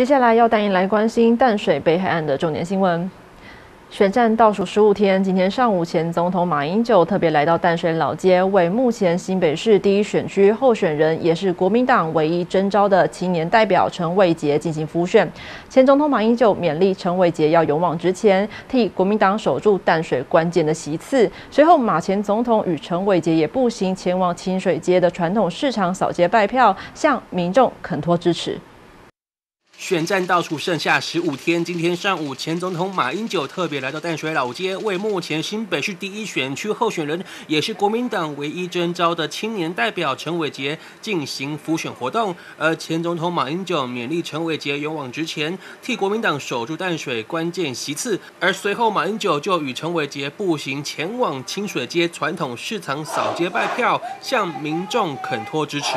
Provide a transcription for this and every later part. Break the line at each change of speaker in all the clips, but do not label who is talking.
接下来要带您来关心淡水北海岸的重点新闻。选战倒数十五天，今天上午前总统马英九特别来到淡水老街，为目前新北市第一选区候选人，也是国民党唯一征召的青年代表陈伟杰进行辅选。前总统马英九勉励陈伟杰要勇往直前，替国民党守住淡水关键的席次。随后，马前总统与陈伟杰也步行前往清水街的传统市场扫街拜票，向民众恳托支持。
选战倒数剩下十五天，今天上午，前总统马英九特别来到淡水老街，为目前新北市第一选区候选人，也是国民党唯一征召的青年代表陈伟杰进行辅选活动。而前总统马英九勉励陈伟杰勇往直前，替国民党守住淡水关键席次。而随后，马英九就与陈伟杰步行前往清水街传统市场扫街拜票，向民众恳托支持。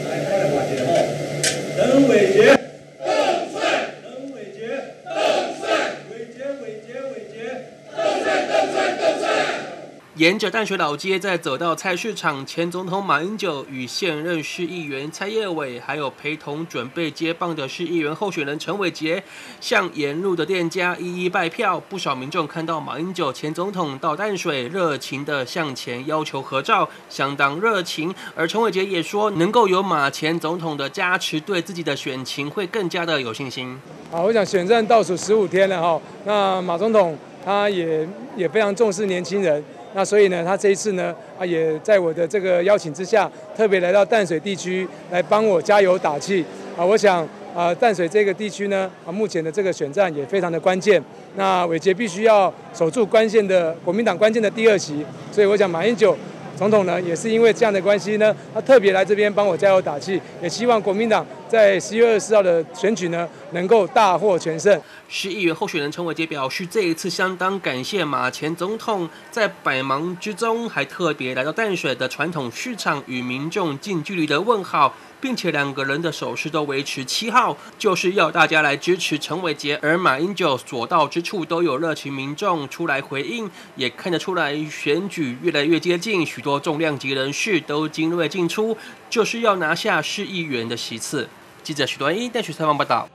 陈伟杰。
沿着淡水老街，再走到菜市场，前总统马英九与现任市议员蔡业伟，还有陪同准备接棒的市议员候选人陈伟杰，向沿路的店家一一拜票。不少民众看到马英九前总统到淡水，热情的向前要求合照，相当热情。而陈伟杰也说，能够有马前总统的加持，对自己的选情会更加的有信心。
好，我想选战倒数十五天了哈，那马总统他也也非常重视年轻人。那所以呢，他这一次呢，啊，也在我的这个邀请之下，特别来到淡水地区来帮我加油打气。啊，我想啊，淡水这个地区呢，啊，目前的这个选战也非常的关键。那伟杰必须要守住关键的国民党关键的第二席，所以我想马英九。总统呢，也是因为这样的关系呢，他特别来这边帮我加油打气，也希望国民党在十月二十四号的选举呢，能够大获全胜。
市议员候选人陈伟杰表示，这一次相当感谢马前总统在百忙之中，还特别来到淡水的传统市场与民众近距离的问好。并且两个人的手势都维持七号，就是要大家来支持陈伟杰。而马英九所到之处都有热情民众出来回应，也看得出来选举越来越接近，许多重量级人士都精锐进出，就是要拿下市议员的席次。记者许端一带去采访报道。